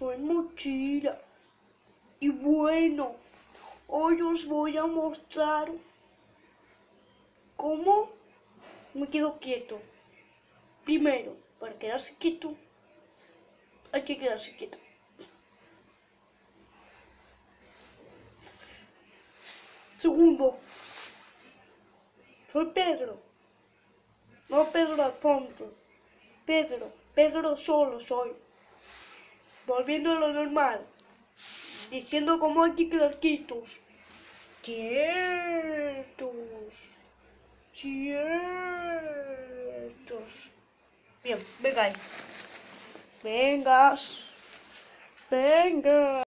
soy Mochila. Y bueno, hoy os voy a mostrar cómo me quedo quieto. Primero, para quedarse quieto, hay que quedarse quieto. Segundo, soy Pedro. No Pedro Alfonso. Pedro, Pedro solo soy. Volviendo a lo normal. Diciendo que quedar quietos. Quietos. Quietos. Bien, vengáis. Vengas. Venga.